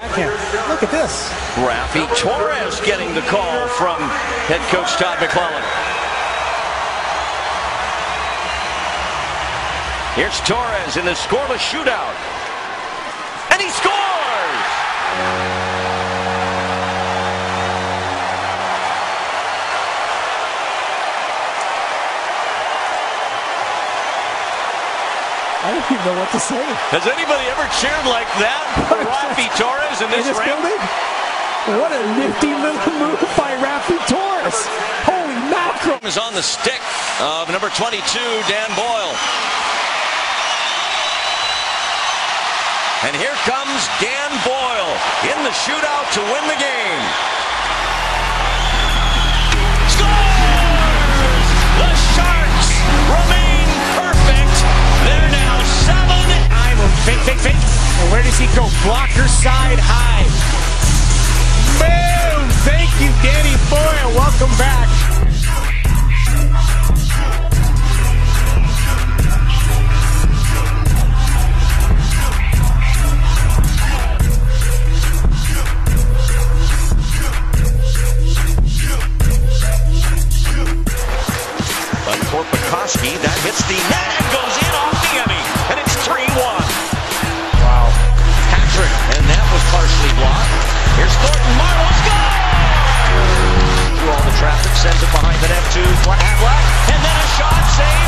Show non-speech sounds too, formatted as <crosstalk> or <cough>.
Look at this. Raffi Torres getting the call from head coach Todd McLellan. Here's Torres in the scoreless shootout. I don't even know what to say. Has anybody ever cheered like that for <laughs> Raffi Torres in In this this ramp? building? What a nifty little move by Raffi Torres. Holy mackerel. Is on the stick of number 22, Dan Boyle. And here comes Dan Boyle in the shootout to win the game. Side high. Boom! Thank you, Danny Boyle. Welcome back. But Korpikoski, that hits the net and goes in to Havlat, and then a shot saved